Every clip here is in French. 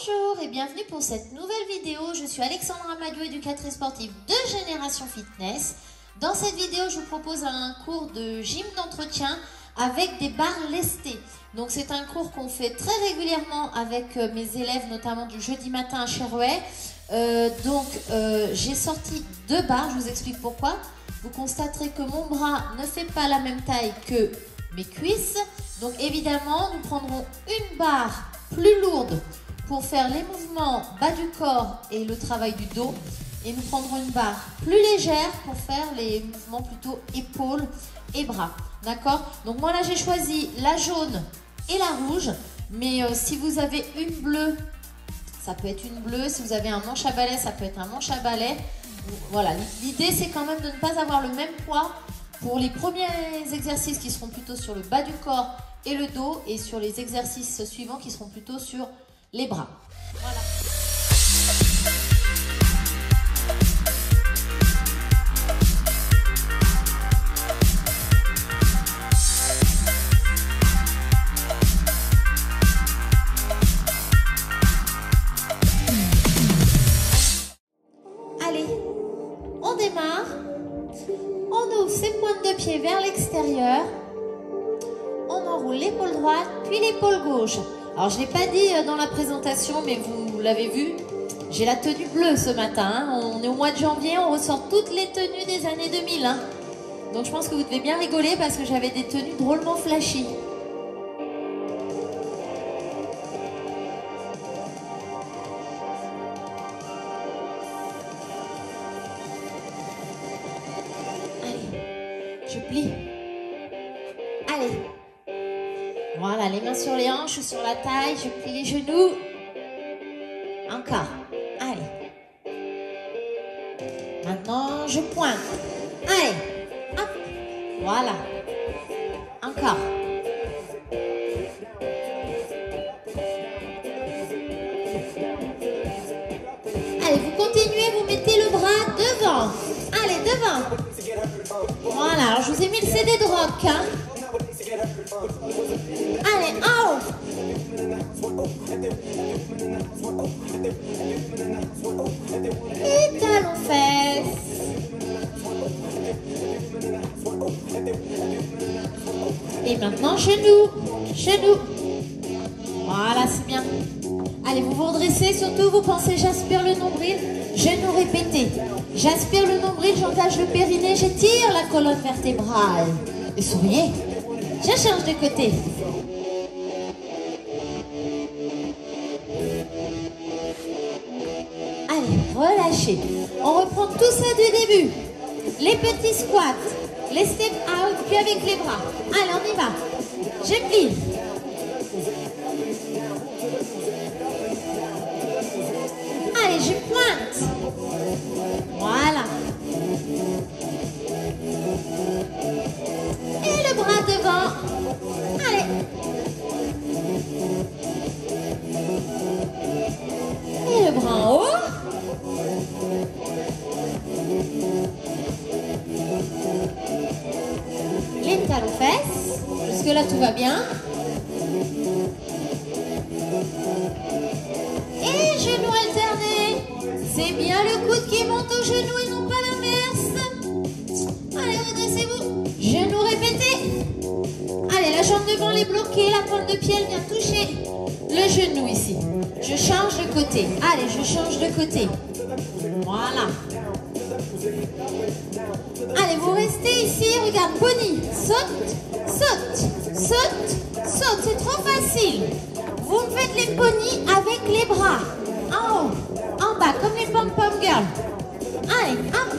Bonjour et bienvenue pour cette nouvelle vidéo. Je suis Alexandra Madio, éducatrice sportive de Génération Fitness. Dans cette vidéo, je vous propose un cours de gym d'entretien avec des barres lestées. Donc c'est un cours qu'on fait très régulièrement avec euh, mes élèves, notamment du jeudi matin à Cherouet. Euh, donc euh, j'ai sorti deux barres, je vous explique pourquoi. Vous constaterez que mon bras ne fait pas la même taille que mes cuisses. Donc évidemment, nous prendrons une barre plus lourde pour faire les mouvements bas du corps et le travail du dos. Et nous prendrons une barre plus légère pour faire les mouvements plutôt épaules et bras. D'accord? Donc moi là j'ai choisi la jaune et la rouge. Mais euh, si vous avez une bleue, ça peut être une bleue. Si vous avez un manche à balai, ça peut être un manche à balai. Voilà, l'idée c'est quand même de ne pas avoir le même poids pour les premiers exercices qui seront plutôt sur le bas du corps et le dos et sur les exercices suivants qui seront plutôt sur les bras. Voilà. Alors, je l'ai pas dit euh, dans la présentation, mais vous l'avez vu. J'ai la tenue bleue ce matin. hein. On est au mois de janvier, on ressort toutes les tenues des années 2000. hein. Donc, je pense que vous devez bien rigoler parce que j'avais des tenues drôlement flashy. Allez, je plie. Les sur les hanches, sur la taille, je plie les genoux. Encore. Allez. Maintenant, je pointe. Allez. Hop. Voilà. Encore. Vertébrale. Souriez. Je change de côté. Bloquée, la pointe de pied elle vient toucher le genou ici. Je change de côté. Allez, je change de côté. Voilà. Allez, vous restez ici. Regarde, Bonnie. Saute, saute, saute, saute. C'est trop facile. Vous me faites les ponies avec les bras. En haut, en bas, comme les pom-pom girls. Allez, hop.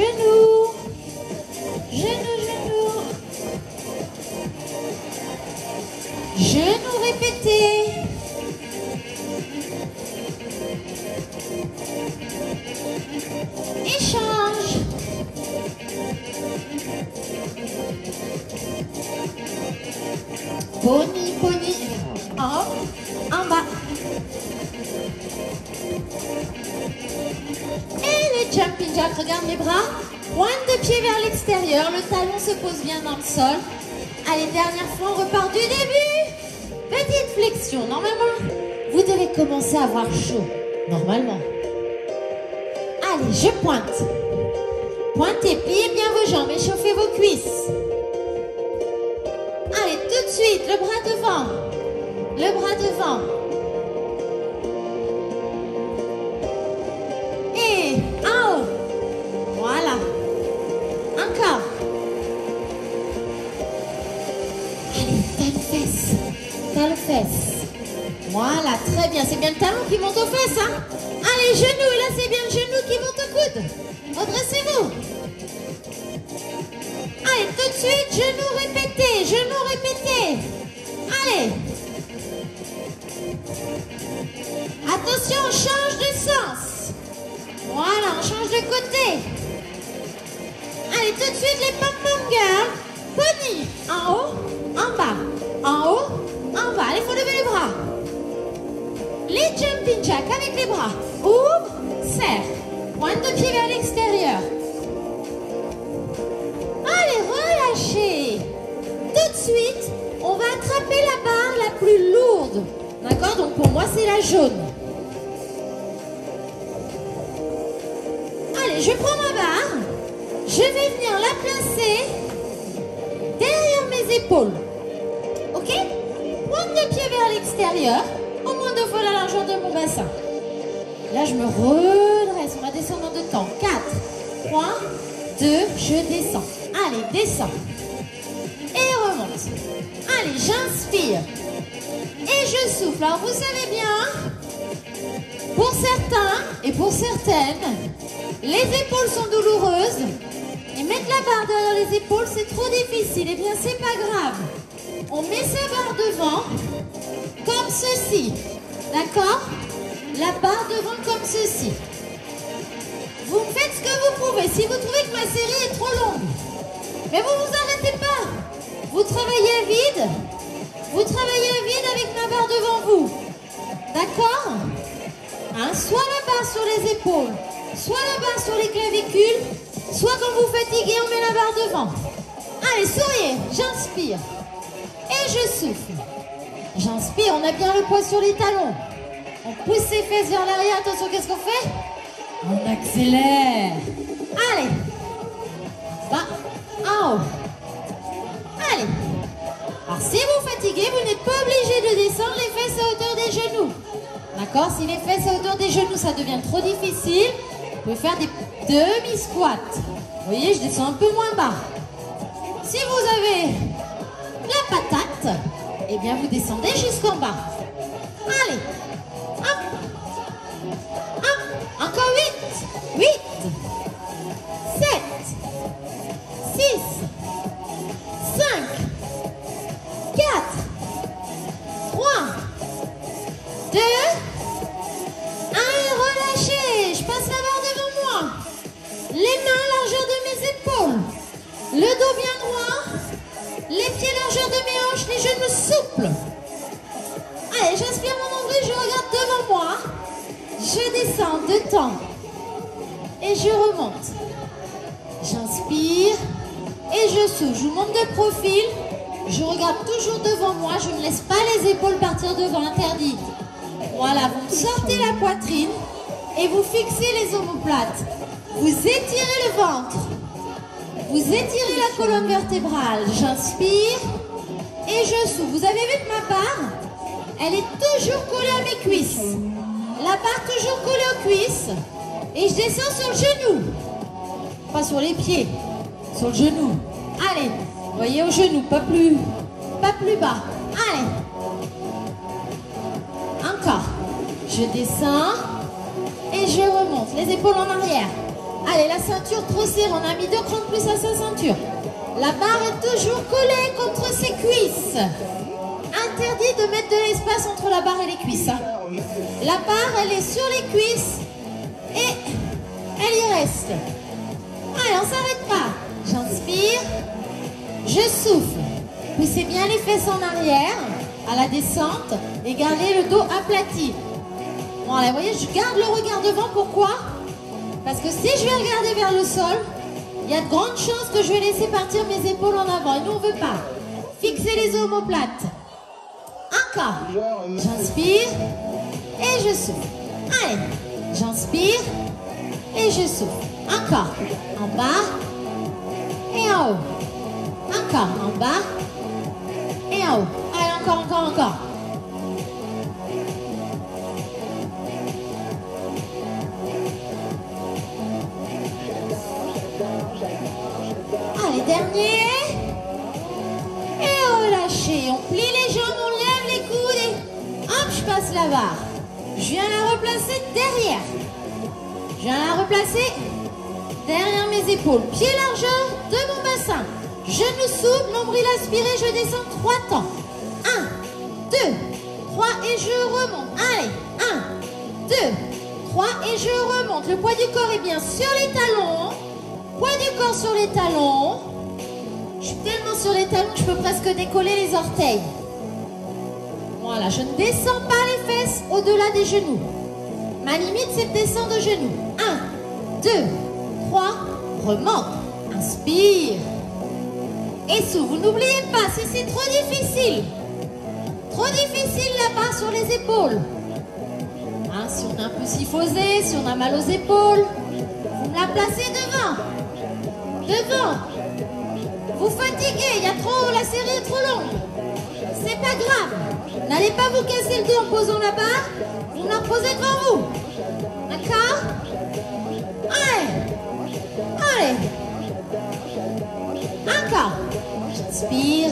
Et chaud. Normalement. Pour moi, c'est la jaune. Allez, je prends ma barre. Je vais venir la placer derrière mes épaules. Ok? Pointe de pied vers l'extérieur, au moins deux fois la largeur de mon bassin. Là, je me redresse. On va descendre en deux temps. 4, 3, 2, je descends. Allez, descends. Et remonte. Allez, j'inspire. Je souffle. Alors, vous savez bien, pour certains et pour certaines, les épaules sont douloureuses. Et mettre la barre derrière les épaules, c'est trop difficile. Eh bien, c'est pas grave. On met sa barre devant, comme ceci. D'accord? La barre devant comme ceci. Vous faites ce que vous pouvez. Si vous trouvez que ma série est trop longue, Mais vous vous arrêtez pas. Vous travaillez à vide. Vous travaillez à vide avec ma barre devant vous. D'accord hein, Soit la barre sur les épaules, soit la barre sur les clavicules, soit quand vous fatiguez, on met la barre devant. Allez, souriez, j'inspire. Et je souffle. J'inspire, on a bien le poids sur les talons. On pousse ses fesses vers l'arrière. Attention, qu'est-ce qu'on fait On accélère. Allez. En haut. Allez. Si vous fatiguez, vous n'êtes pas obligé de descendre les fesses à hauteur des genoux. D'accord Si les fesses à hauteur des genoux, ça devient trop difficile, vous pouvez faire des demi-squats. Vous voyez, je descends un peu moins bas. Si vous avez la patate, eh bien, vous descendez jusqu'en bas. Je descends sur le genou. Pas sur les pieds, sur le genou. Allez, voyez au genou, pas plus, pas plus bas. Allez. Encore. Je descends et je remonte. Les épaules en arrière. Allez, la ceinture trop serrée. On a mis deux crans de plus à sa ceinture. La barre est toujours collée contre ses cuisses. Interdit de mettre de l'espace entre la barre et les cuisses. Hein. La barre, elle est sur les cuisses et elle y reste. Allez, on s'arrête pas. J'inspire, je souffle. Poussez bien les fesses en arrière à la descente et gardez le dos aplati. Bon, allez, vous voyez, je garde le regard devant. Pourquoi? Parce que si je vais regarder vers le sol, il y a de grandes chances que je vais laisser partir mes épaules en avant. Et nous, on ne veut pas. Fixez les omoplates. Encore. J'inspire et je souffle. Allez, j'inspire et je souffle. Encore. En bas et en haut. Encore. En bas et en haut. Allez, encore, encore, encore. Allez, dernier. Et relâchez. On plie les jambes, on lève les coudes et hop, je passe la barre. Je viens la replacer derrière. Je viens la replacer derrière mes épaules. Pied largeur de mon bassin. Genou souple, nombril aspiré, je descends trois temps. Un, deux, trois et je remonte. Allez, un, deux, trois et je remonte. Le poids du corps est bien sur les talons. Poids du corps sur les talons. Je suis tellement sur les talons que je peux presque décoller les orteils. Voilà, je ne descends pas les fesses au-delà des genoux. Ma limite, c'est de descendre de genoux. 1, 2, 3, remonte. Inspire. Et. Vous n'oubliez pas, si c'est trop difficile, trop difficile là-bas sur les épaules. Hein, si on a un peu syphosé, si on a mal aux épaules, vous la placez devant. Devant. Vous fatiguez, il y a trop, la série est trop longue. C'est pas grave. N'allez pas vous casser le dos en posant la barre. Vous la posez devant vous. D'accord? Allez. Allez. Encore. J'inspire.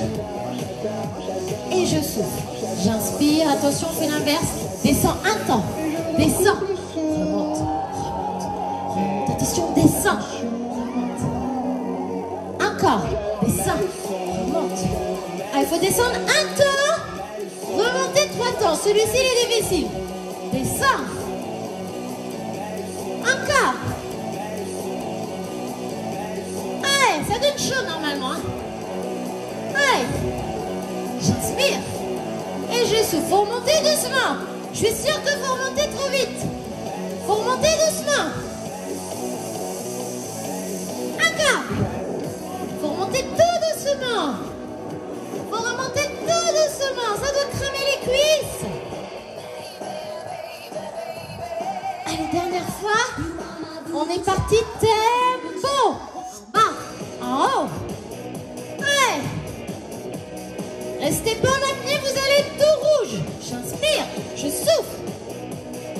Et je souffle. J'inspire. Attention, on fait l'inverse. Descends un temps. Descends. Remonte. Attention, descends. Encore. Descends. Remonte. Ah, il faut descendre un temps. Remonter trois temps. Celui-ci, il est difficile. Descends. Normalement. Hein. Allez, j'inspire. Et je souffle. Faut doucement. Je suis sûre que vous remontez trop vite. Faut remonter doucement. Encore. Faut remonter tout doucement. Faut remonter tout doucement. Ça doit cramer les cuisses. Allez, dernière fois. On est parti.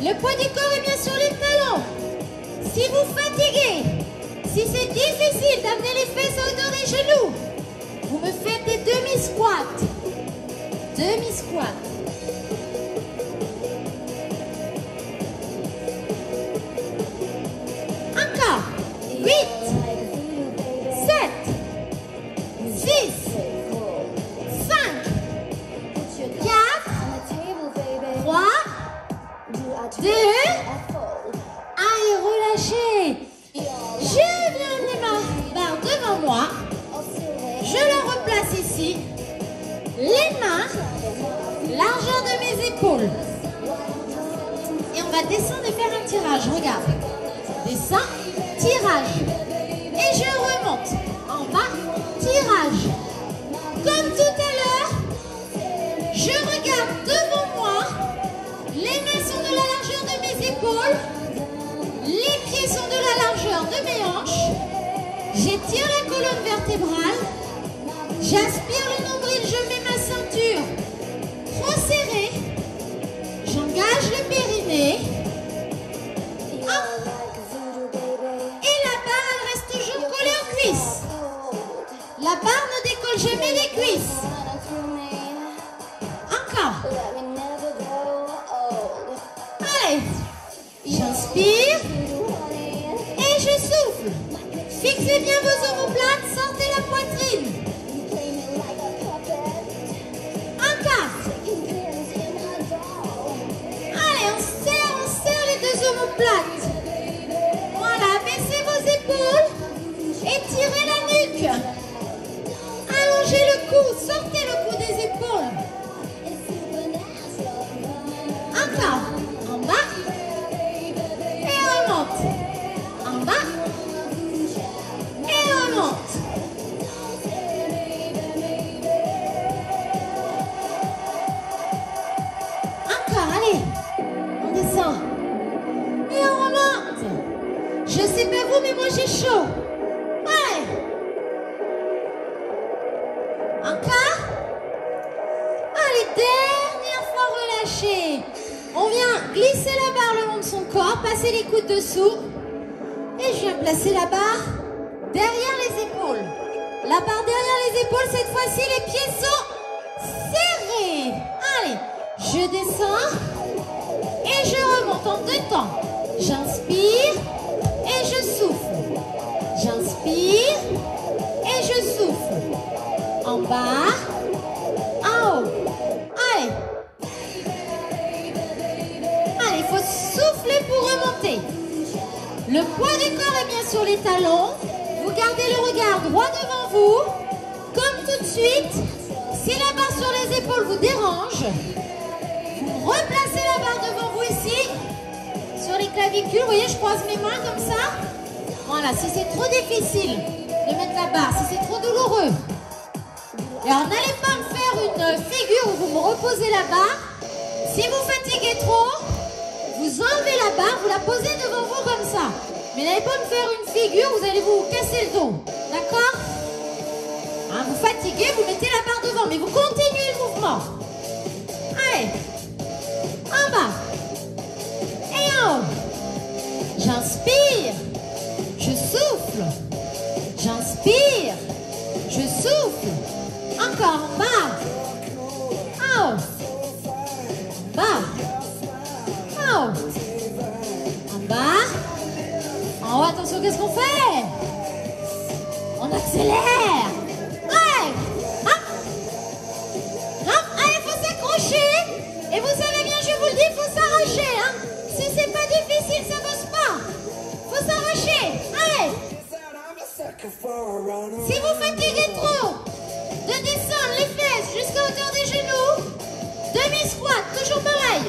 Le poids du corps est bien sur les talons. Si vous fatiguez, si c'est difficile d'amener les fesses à hauteur des genoux, vous me faites des demi-squats. Demi-squats. Tirage. Regarde. Descends, tirage. Et je remonte. En bas, tirage. Comme tout à l'heure, je regarde devant moi. Les mains sont de la largeur de mes épaules. Les pieds sont de la largeur de mes hanches. J'étire la colonne vertébrale. J'aspire le nombril, je mets ma ceinture trop serrée. J'engage le périnée. Décolle jamais des cuisses. Encore. Allez. J'inspire et je souffle. Fixez bien vos omoplates, sortez la poitrine. Encore. Allez, on serre, on serre les deux omoplates. Allongez le cou, sortez derrière les épaules, cette fois-ci, les pieds sont serrés. Allez, je descends et je remonte en deux temps. J'inspire et je souffle. J'inspire et je souffle. En bas, en haut. Allez. Allez, faut souffler pour remonter. Le poids du corps est bien sur les talons. Gardez le regard droit devant vous. Comme tout de suite, si la barre sur les épaules vous dérange, vous replacez la barre devant vous ici, sur les clavicules. Vous voyez, je croise mes mains comme ça. Voilà, si c'est trop difficile de mettre la barre, si c'est trop douloureux, alors n'allez pas me faire une figure où vous me reposez la barre. Si vous fatiguez trop, vous enlevez la barre, vous la posez devant vous comme ça. Mais n'allez pas me faire une figure, vous allez vous casser le dos. D'accord Hein, Vous fatiguez, vous mettez la barre devant, mais vous continuez le mouvement. Allez. En bas. Et en haut. J'inspire. Je souffle. J'inspire. Je souffle. Encore en bas. En haut. En bas. En. En bas. Haut, attention, qu'est-ce qu'on fait? On accélère. Ouais. Hop. Hop. Allez, faut s'accrocher. Et vous savez bien, je vous le dis, faut s'arracher. Hein. Si c'est pas difficile, ça bosse pas. Faut s'arracher. Allez. Si vous fatiguez trop, de descendre les fesses jusqu'à hauteur des genoux. Demi-squat, toujours pareil.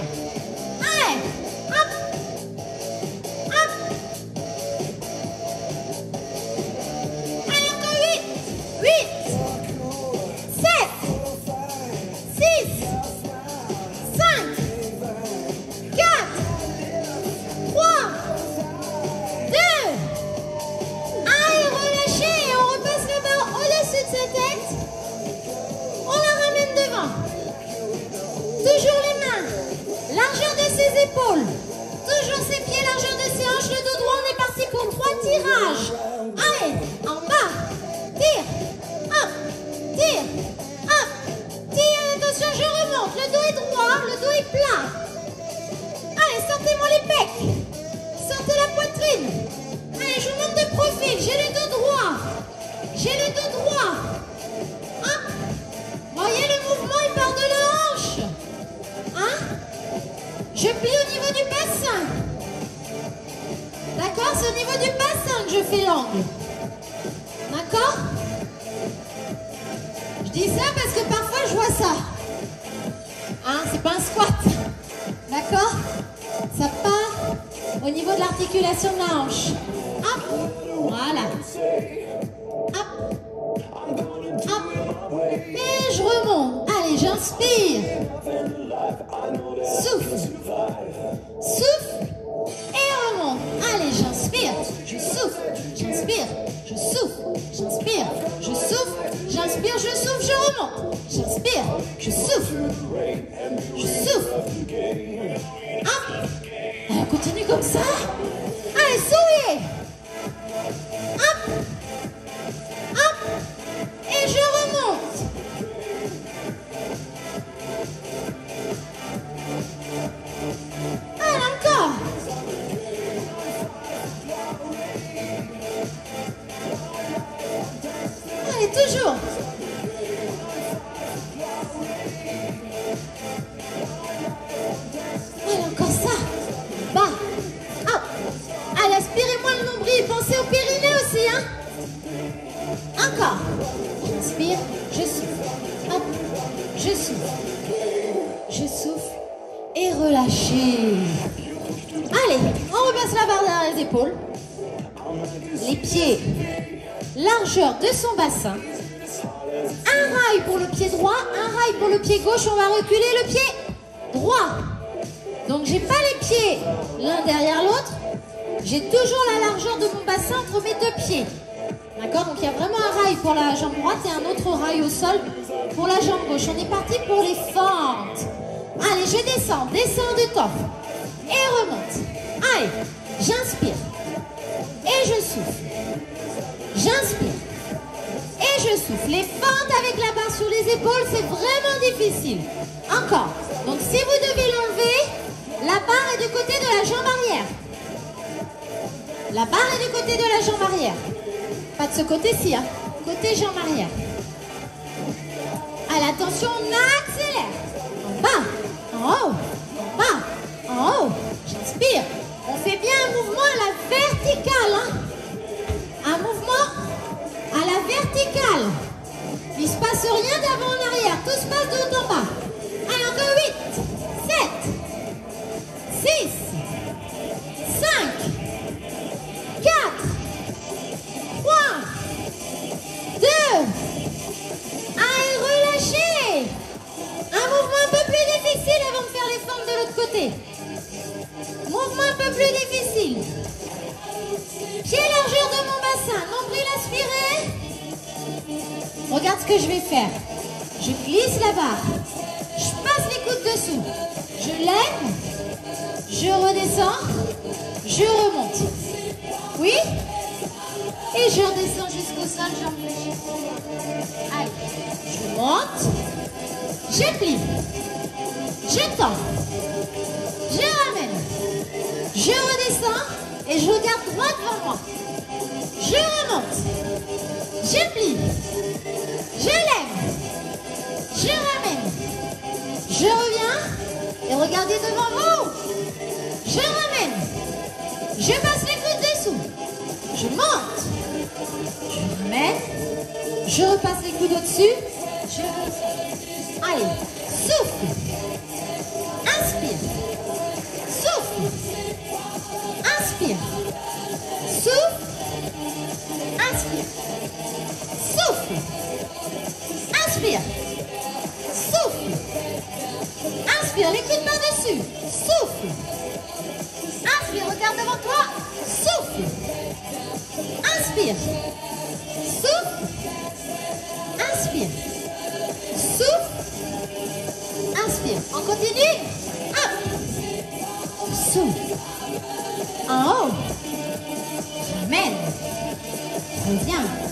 你这样。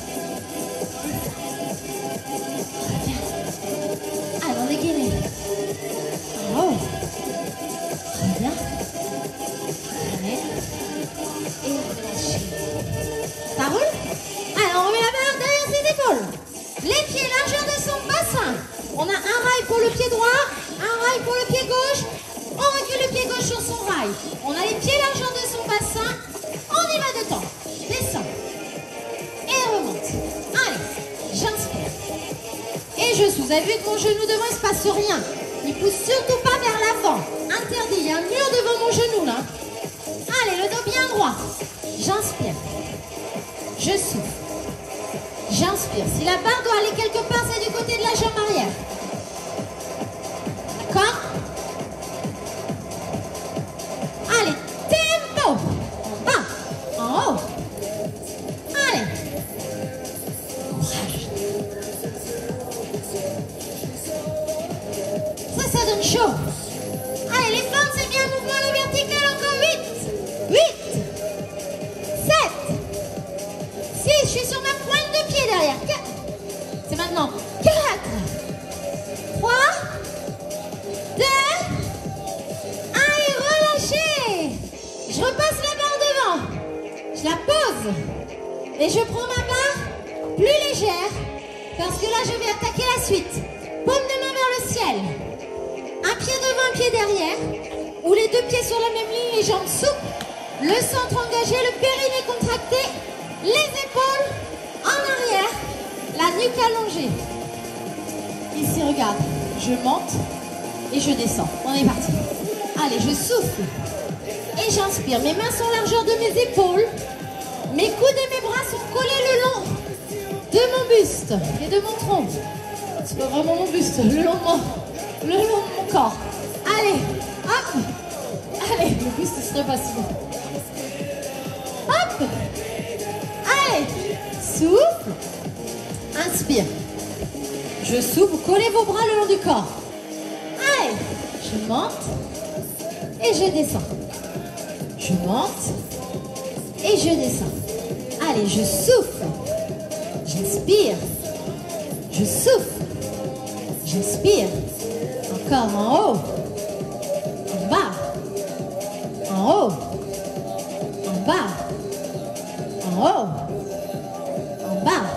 Ici, regarde. Je monte et je descends. On est parti. Allez, je souffle. Et j'inspire. Mes mains sont largeur de mes épaules. Mes coudes et mes bras sont collés le long de mon buste et de mon tronc. C'est pas vraiment mon buste, le long de mon, le long de mon corps. Allez, hop. Allez, le buste serait facile. Hop. Allez, souffle. Inspire. Je souffle, collez vos bras le long du corps. Allez, je monte et je descends. Je monte et je descends. Allez, je souffle. J'inspire. Je souffle. J'inspire. Encore en haut. En bas. En haut. En bas. En haut. En bas.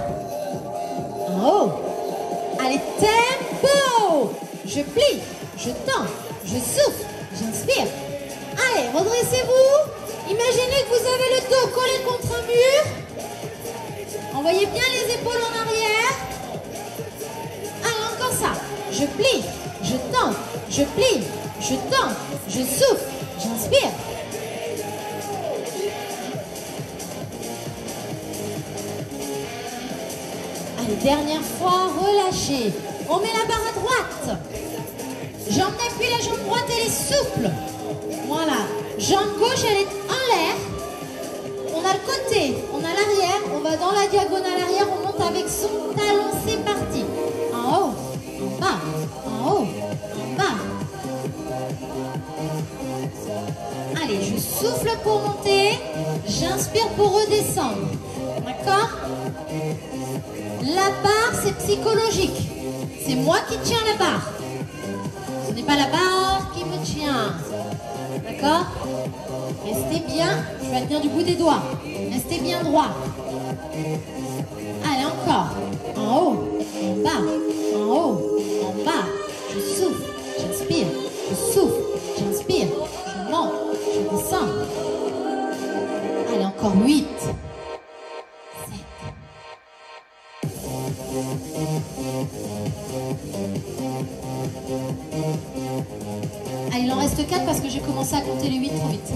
Je plie. Je tends. Je souffle. J'inspire. Allez, redressez-vous. Imaginez que vous avez le dos collé contre un mur. Envoyez bien les épaules en arrière. Allez, encore ça. Je plie, je tends, je plie, je tends, je souffle, j'inspire. Allez, dernière fois, relâchez. On met la barre à droite. Jambe d'appui, la jambe droite, elle est souple. Voilà. Jambe gauche, elle est en l'air. On a le côté, on a l'arrière, on va dans la diagonale arrière, on monte avec son talon, c'est parti. En haut, en bas, en haut, en bas. Allez, je souffle pour monter, j'inspire pour redescendre. D'accord? La barre, c'est psychologique. C'est moi qui tiens la barre. Ce n'est pas la barre qui me tient. D'accord? Restez bien. Je vais tenir du bout des doigts. Restez bien droit. Allez, encore. En haut, en bas, en haut, en bas. Je souffle, j'inspire, je souffle, j'inspire, je monte, je descends. Allez, encore 8, commencé à compter les 8 trop vite.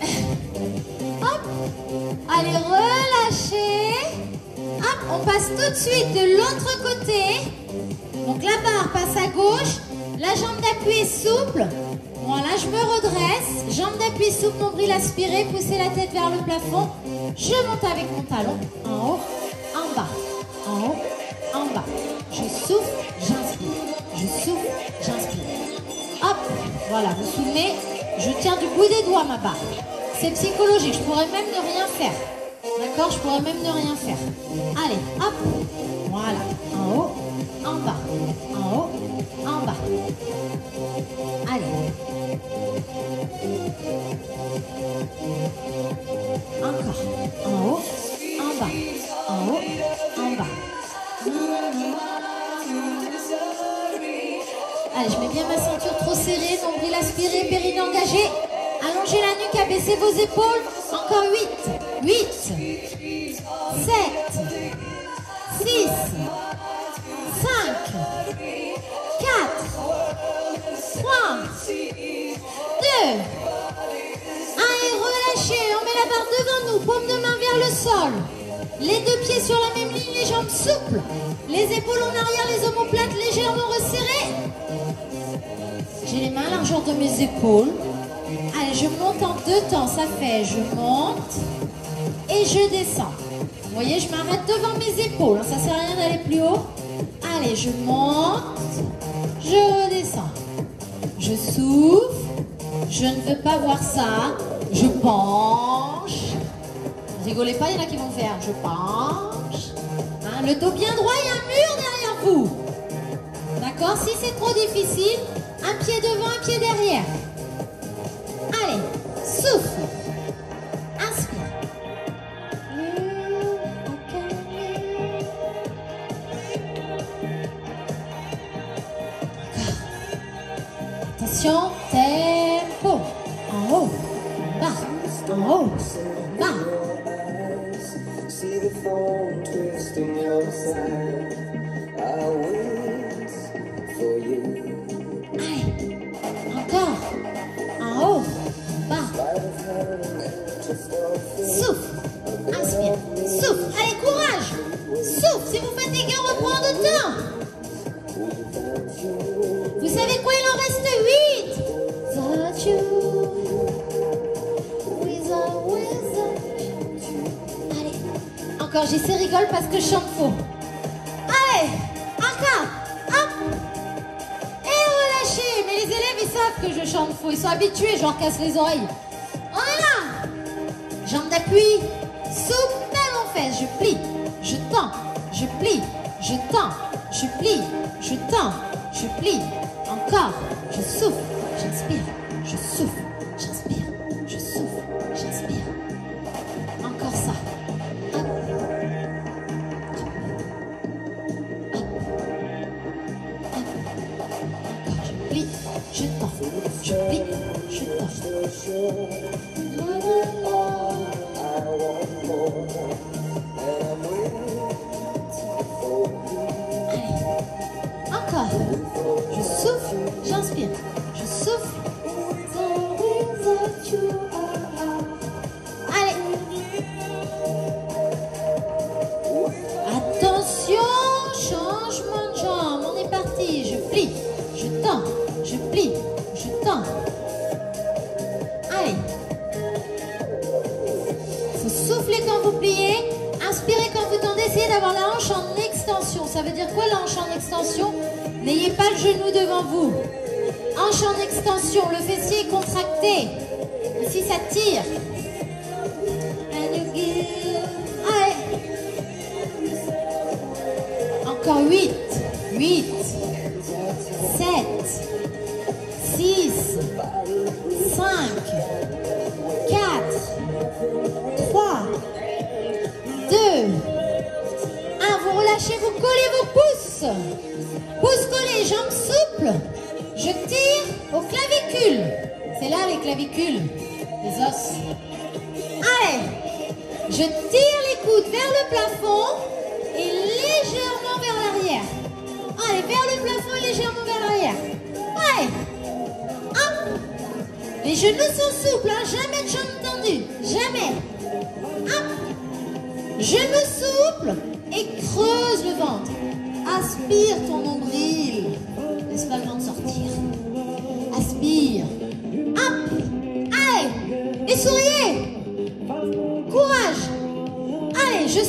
Hop Allez, relâchez. Hop, on passe tout de suite de l'autre côté. Donc la barre passe à gauche. La jambe d'appui est souple. Voilà, je me redresse. Jambe d'appui souple, nombril aspiré. Poussez la tête vers le plafond. Je monte avec mon talon. En haut, en bas. En haut, en bas. Je souffle, j'inspire. Je souffle, j'inspire. Hop, voilà, vous souvenez, je tiens du bout des doigts ma barre. C'est psychologique, je pourrais même ne rien faire. D'accord Je pourrais même ne rien faire. Allez, hop, voilà, en haut, en bas, en haut, en bas. Allez. Encore, en haut, en bas, en haut, en bas. Allez, je mets bien ma ceinture trop serrée, nombril aspiré, périnée engagé. Allongez la nuque, abaissez vos épaules. Encore 8, 8, 7, 6, 5, 4, 3, 2, 1 et relâchez. On met la barre devant nous, paume de main vers le sol. Les deux pieds sur la même ligne, les jambes souples. Les épaules en arrière, les omoplates légèrement resserrées. J'ai les mains à la largeur de mes épaules. Allez, je monte en deux temps. Ça fait, je monte et je descends. Vous voyez, je m'arrête devant mes épaules. Ça sert à rien d'aller plus haut. Allez, je monte, je redescends. Je souffle. Je ne veux pas voir ça. Je penche. Rigolez pas, il y en a qui vont faire. Je penche. Hein, le dos bien droit, il y a un mur derrière vous. D'accord? Si c'est trop difficile, un pied devant, un pied derrière. Que je chante faux. Ils sont habitués, je leur casse les oreilles. Voilà. Jambe d'appui. Souple, talon fesse. Je plie. Je tends. Je plie. Je tends. Je plie. Je tends. Je plie. Encore. Je tire les coudes vers le plafond et légèrement vers l'arrière. Allez, vers le plafond et légèrement vers l'arrière. Ouais. Hop. Les genoux sont souples, hein. jamais de jambes tendues. Jamais. Hop. Genoux souples et creuse le ventre. Aspire ton nombril. Laisse pas le ventre sortir?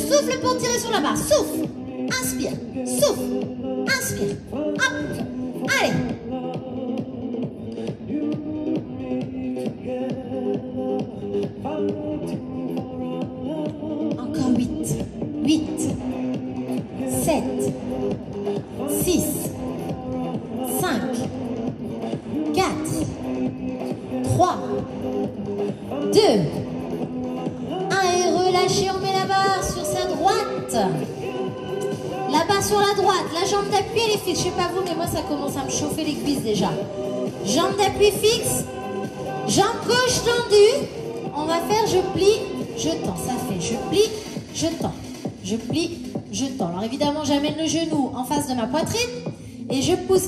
Souffle pour tirer sur la barre. Souffle. Inspire. Souffle. Inspire.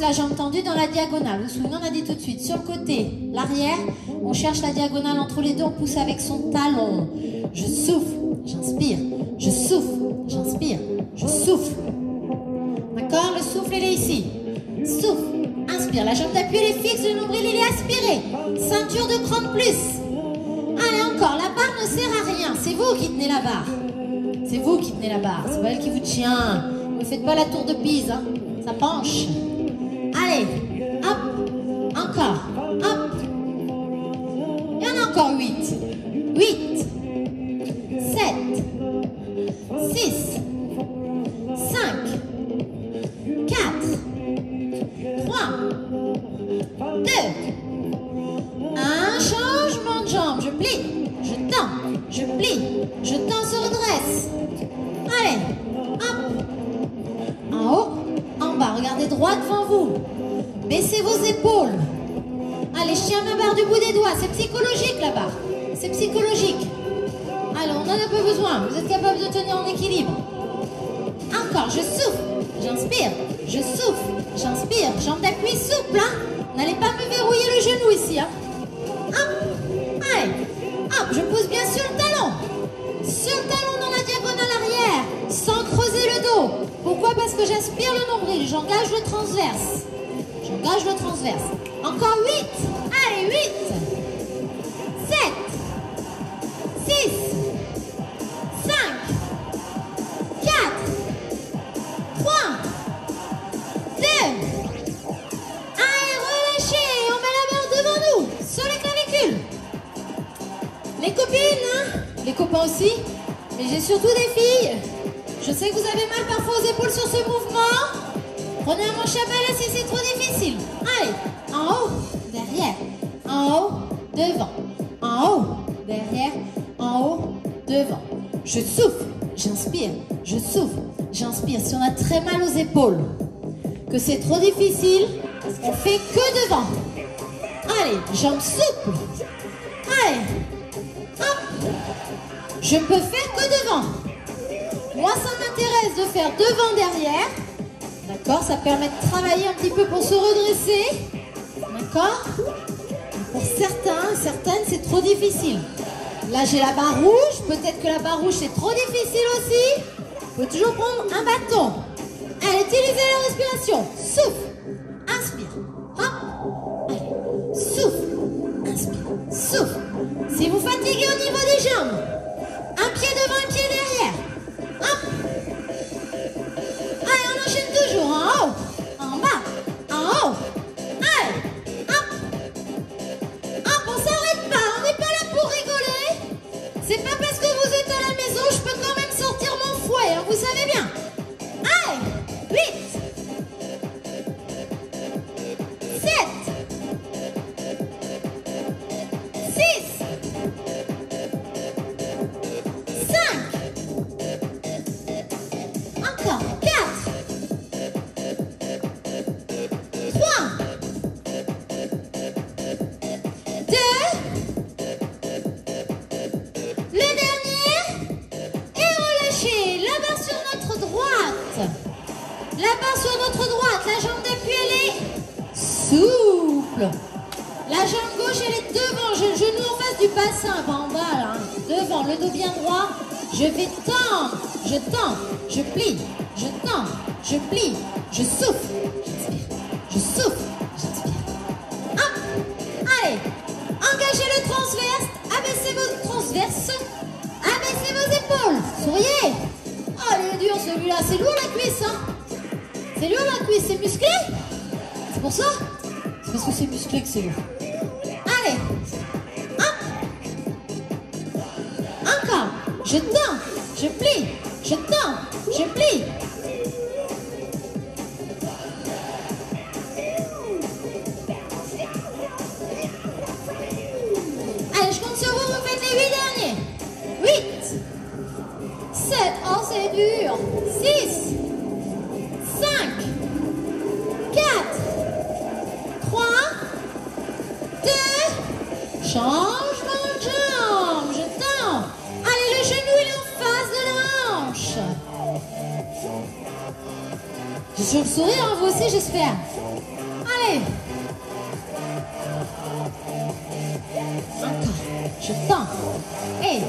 La jambe tendue dans la diagonale. Vous vous souvenez, on a dit tout de suite, sur le côté, l'arrière, on cherche la diagonale entre les deux, on pousse avec son talon. Je souffle, j'inspire, je souffle, j'inspire, je souffle. D'accord Le souffle, il est ici. Souffle, inspire. La jambe d'appui, elle est fixe, le nombril, il est aspiré. Ceinture de cran de plus. Allez, encore, la barre ne sert à rien. C'est vous qui tenez la barre. C'est vous qui tenez la barre. C'est pas elle qui vous tient. Ne faites pas la tour de Pise, hein. Ça penche. Allez, Je ne peux faire que devant. Moi, ça m'intéresse de faire devant, derrière. D'accord Ça permet de travailler un petit peu pour se redresser. D'accord Pour certains, certaines, c'est trop difficile. Là, j'ai la barre rouge. Peut-être que la barre rouge, c'est trop difficile aussi. Il faut toujours prendre un bâton. Allez, utilisez la respiration. Souffle. Niveau des la cuisse, hein. C'est lourd la cuisse, c'est musclé. C'est pour ça. C'est parce que c'est musclé que c'est lourd. Allez, Encore. Je tends, je plie, je tends, je plie. Sourire, hein, vous aussi j'espère. Allez. Encore, je tends. Et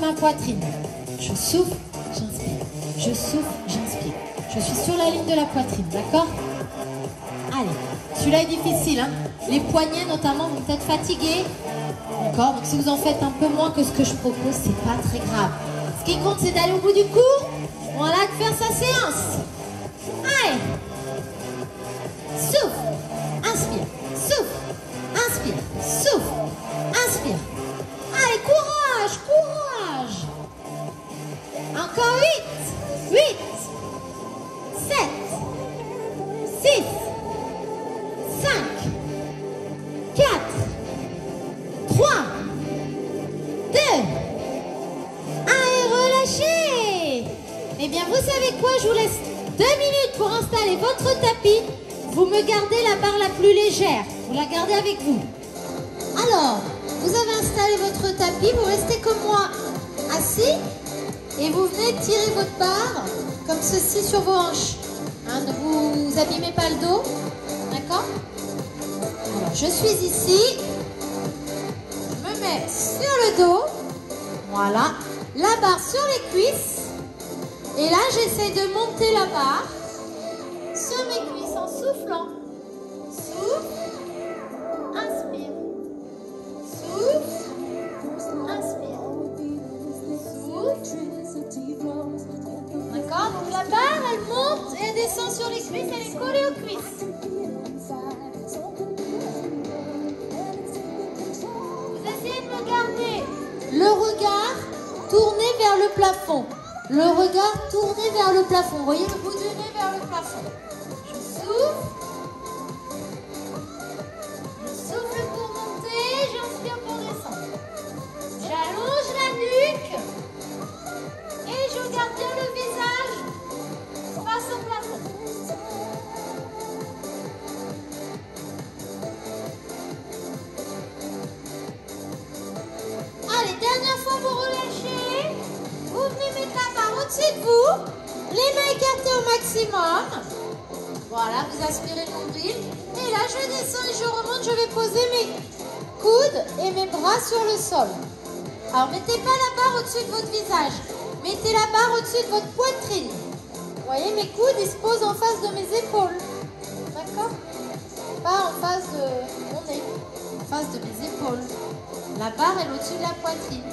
ma poitrine. Je souffle, j'inspire. Je souffle, j'inspire. Je suis sur la ligne de la poitrine, d'accord Allez, celui-là est difficile. Hein Les poignets notamment vont être fatigués. D'accord Donc si vous en faites un peu moins que ce que je propose, c'est pas très grave. Ce qui compte, c'est d'aller au bout du cours. Voilà, de faire sa séance. Allez. Souffle. Inspire. Souffle. Inspire. Souffle. Encore 8, 8, 7, 6, 5, 4, 3, 2, Allez, relâchez Eh bien, vous savez quoi Je vous laisse deux minutes pour installer votre tapis. Vous me gardez la barre la plus légère. Vous la gardez avec vous. Votre barre comme ceci sur vos hanches. Hein, ne vous abîmez pas le dos. D'accord? Je suis ici. Je me mets sur le dos. Voilà. La barre sur les cuisses. Et là, j'essaie de monter la barre sur mes cuisses en soufflant. Regard tourné vers le plafond. Vous voyez le bout du nez vers le plafond. La poitrine.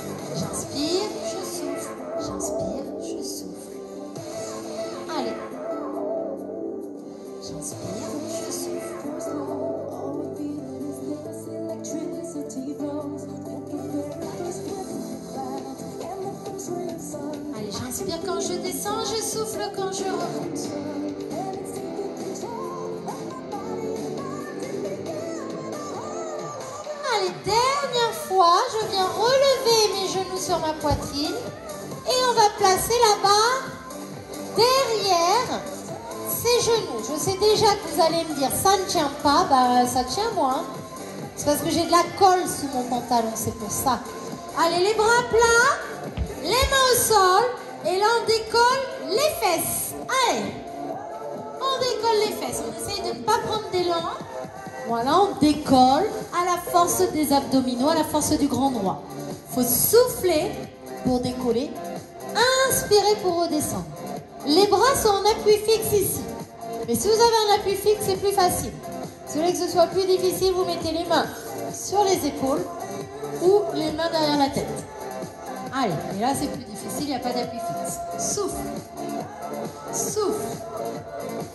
Je viens relever mes genoux sur ma poitrine et on va placer là-bas, derrière ces genoux. Je sais déjà que vous allez me dire, ça ne tient pas, bah ça tient moi. C'est parce que j'ai de la colle sous mon pantalon, c'est pour ça. Allez, les bras plats, les mains au sol, et là on décolle les fesses. Allez, on décolle les fesses. On essaye de ne pas prendre d'élan. Voilà, on décolle à la force des abdominaux, à la force du grand droit. faut souffler pour décoller, inspirer pour redescendre. Les bras sont en appui fixe ici. Mais si vous avez un appui fixe, c'est plus facile. Si vous voulez que ce soit plus difficile, vous mettez les mains sur les épaules ou les mains derrière la tête. Allez, et là c'est plus difficile, il n'y a pas d'appui fixe. Souffle. Souffle.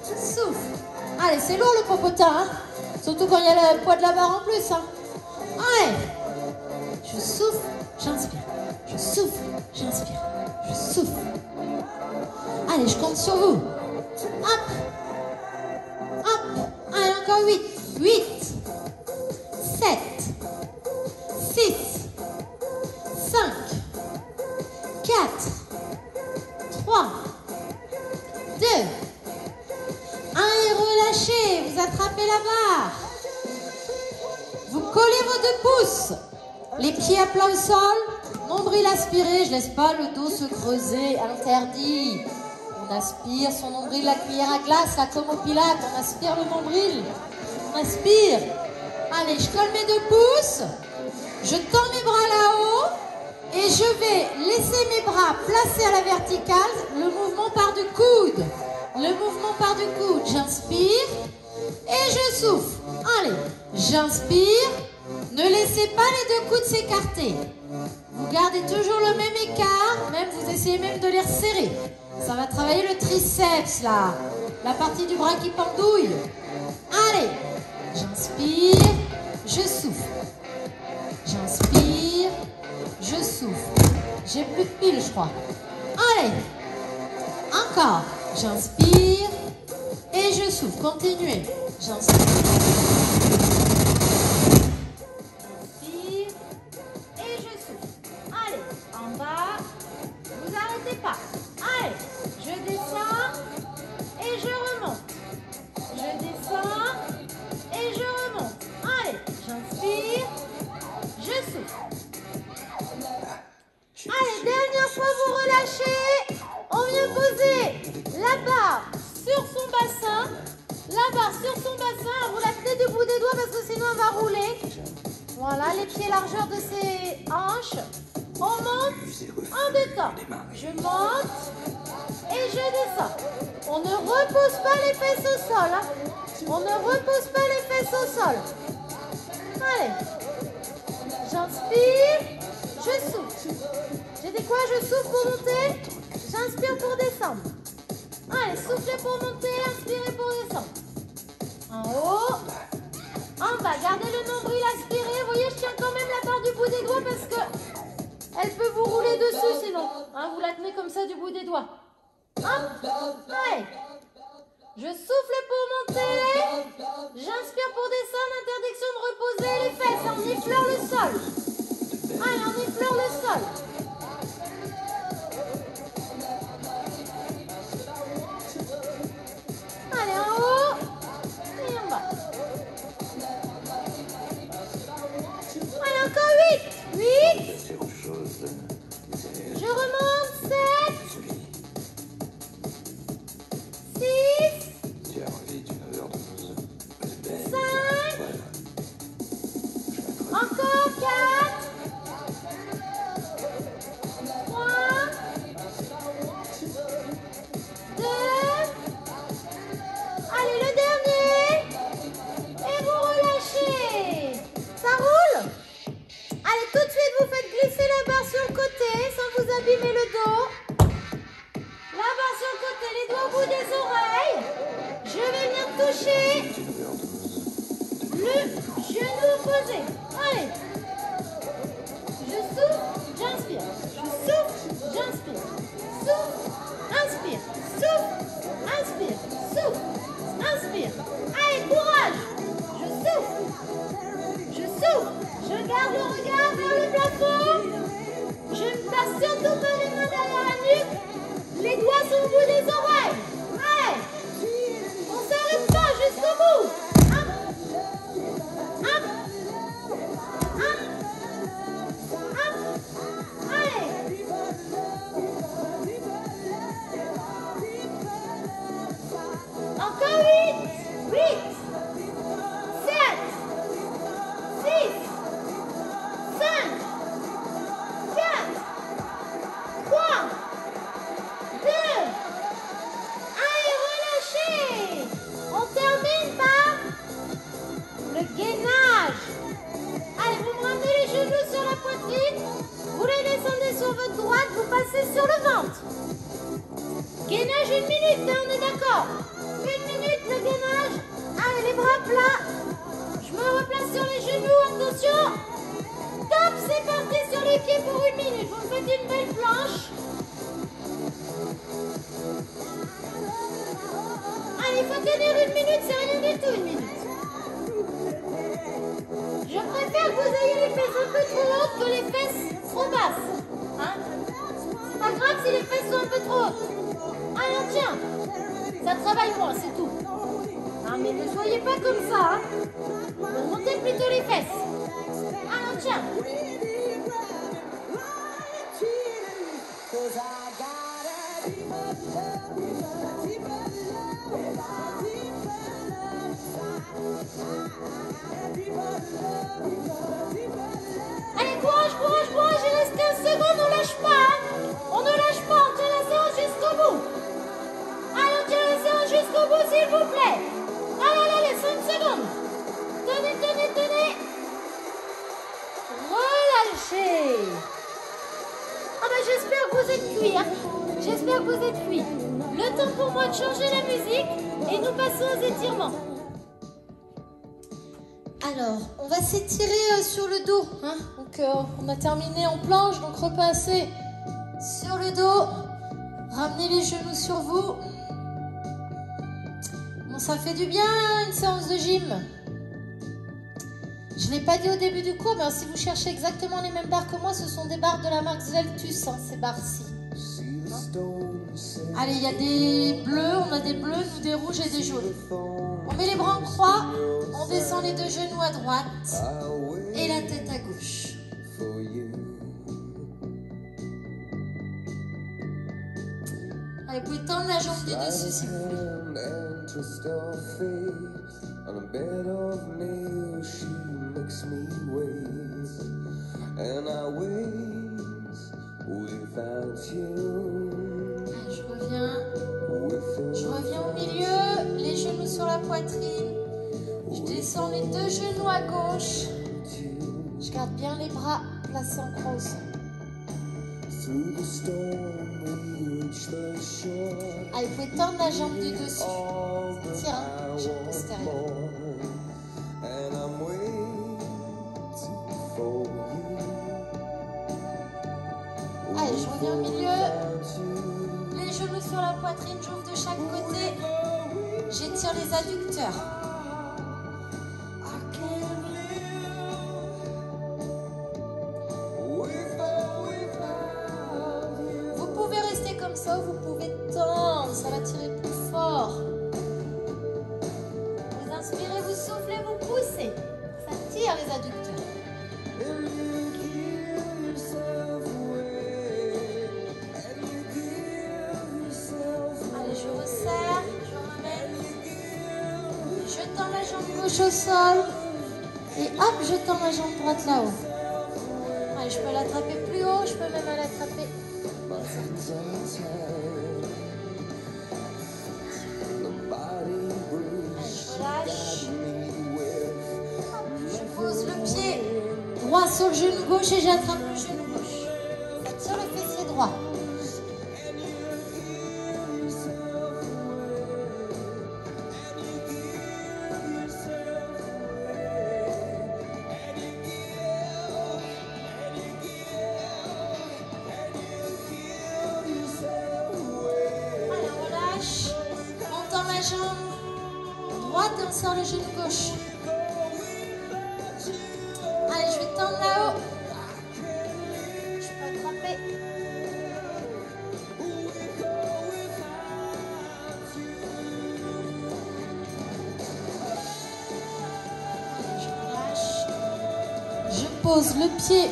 Souffle. Allez, c'est lourd le popotin, hein Surtout quand il y a le poids de la barre en plus, hein Allez. Je souffle, j'inspire. Je souffle, j'inspire. Je souffle. Allez, je compte sur vous. Hop. Hop. Allez, encore 8. 8. 7. La barre. Vous collez vos deux pouces. Les pieds à plat au sol. Nombril aspiré. Je laisse pas le dos se creuser. Interdit. On aspire son nombril, la cuillère à glace, là comme au. On aspire le nombril. On aspire. Allez, je colle mes deux pouces. Je tends mes bras là-haut. Et je vais laisser mes bras placés à la verticale. Le mouvement part du coude. Le mouvement part du coude. J'inspire. Et je souffle. Allez, j'inspire. Ne laissez pas les deux coudes s'écarter. Vous gardez toujours le même écart. Même vous essayez même de les resserrer. Ça va travailler le triceps là. La partie du bras qui pendouille. Allez. J'inspire. Je souffle. J'inspire. Je souffle. J'ai plus de pile, je crois. Allez. Encore. J'inspire. Et je souffle. Continuez. J'inspire. J'inspire. Une minute, c'est rien du tout une minute. Je préfère que vous ayez les fesses un peu trop hautes que les fesses trop basses. Hein c'est pas grave si les fesses sont un peu trop hautes. Alors tiens, ça travaille moins, c'est tout. Hein, mais ne soyez pas comme ça. Hein. Montez plutôt les fesses. Alors tiens. Allez, courage, courage, courage, il reste 15 secondes, on lâche pas. hein. On ne lâche pas, on tient la séance jusqu'au bout. Allez, on tient la séance jusqu'au bout, s'il vous plaît. Allez, allez, allez, 5 secondes. Tenez, tenez, tenez. Relâchez. Ah ben j'espère que vous êtes cuits. Hein. J'espère que vous êtes cuits. Le temps pour moi de changer la musique et nous passons aux étirements. Alors, on va s'étirer euh, sur le dos. hein. Donc, euh, on a terminé en planche, donc repassez sur le dos. Ramenez les genoux sur vous. Bon, ça fait du bien, une séance de gym. Je ne l'ai pas dit au début du cours, mais si vous cherchez exactement les mêmes barres que moi, ce sont des barres de la marque Zeltus, hein, ces barres-ci. Allez, il y a des bleus, on a des bleus, nous des rouges et des jaunes. On met les bras en croix, on descend les deux genoux à droite et la tête à gauche. Allez, vous pouvez tendre la jambe du dessus si vous. Au milieu, les genoux sur la poitrine. Je descends les deux genoux à gauche. Je garde bien les bras placés en shore. Allez, vous pouvez tendre la jambe du dessus. Hein, jambe postérieure. Les sol. Et hop, je tends ma jambe droite là-haut. Je peux l'attraper plus haut, je peux même l'attraper. Je pose le pied droit sur le genou gauche et j'attrape droite on sort le genou gauche. Allez, je vais tendre là-haut. Je peux attraper. Je relâche. Je pose le pied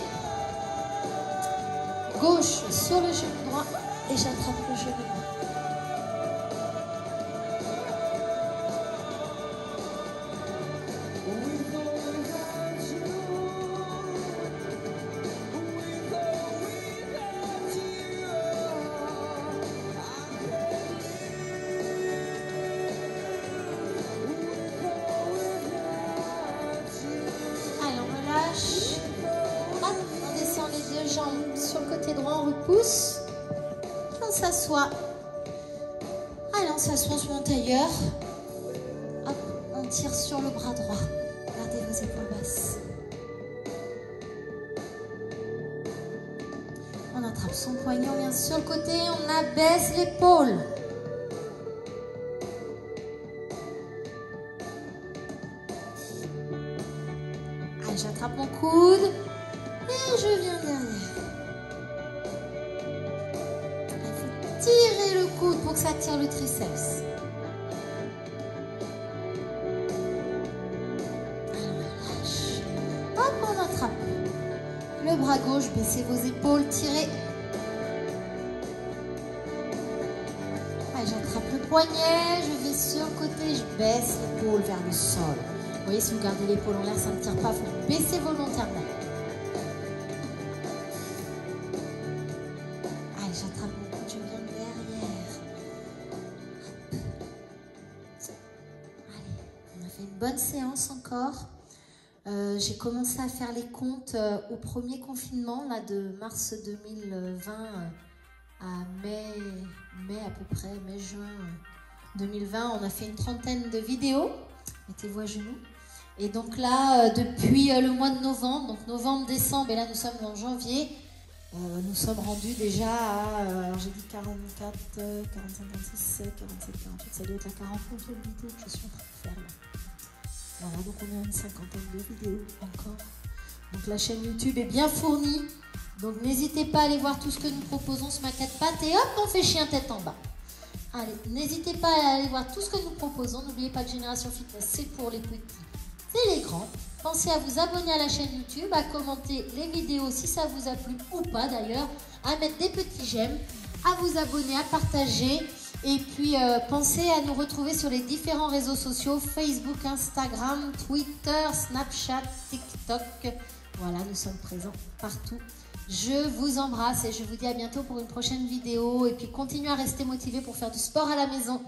gauche, baissez vos épaules, tirez. Allez, j'attrape le poignet, je vais sur le côté, je baisse l'épaule vers le sol. Vous voyez, si vous gardez l'épaule en l'air, ça ne tire pas, vous baissez volontairement. Allez, j'attrape mon coude, je viens derrière. Allez, on a fait une bonne séance encore. Euh, j'ai commencé à faire les comptes euh, au premier confinement, là, de mars 2020 euh, à mai, mai à peu près, mai-juin 2020. On a fait une trentaine de vidéos. Mettez-vous à genoux. Et donc là, depuis le mois de novembre, donc novembre, décembre, et là nous sommes en janvier, nous sommes rendus déjà à, alors j'ai dit 44, euh, 45, 46, 47, 48, ça doit être la 40 vidéo que je suis en train de faire là. Voilà, donc on a une cinquantaine de vidéos encore. Donc la chaîne YouTube est bien fournie. Donc n'hésitez pas à aller voir tout ce que nous proposons ce maquette patte et hop, on fait chien tête en bas. Allez, n'hésitez pas à aller voir tout ce que nous proposons. N'oubliez pas que Génération Fitness, c'est pour les petits et les grands. Pensez à vous abonner à la chaîne YouTube, à commenter les vidéos si ça vous a plu ou pas d'ailleurs, à mettre des petits j'aime, à vous abonner, à partager. Et puis euh, pensez à nous retrouver sur les différents réseaux sociaux, Facebook, Instagram, Twitter, Snapchat, TikTok. Voilà, nous sommes présents partout. Je vous embrasse et je vous dis à bientôt pour une prochaine vidéo. Et puis continuez à rester motivés pour faire du sport à la maison.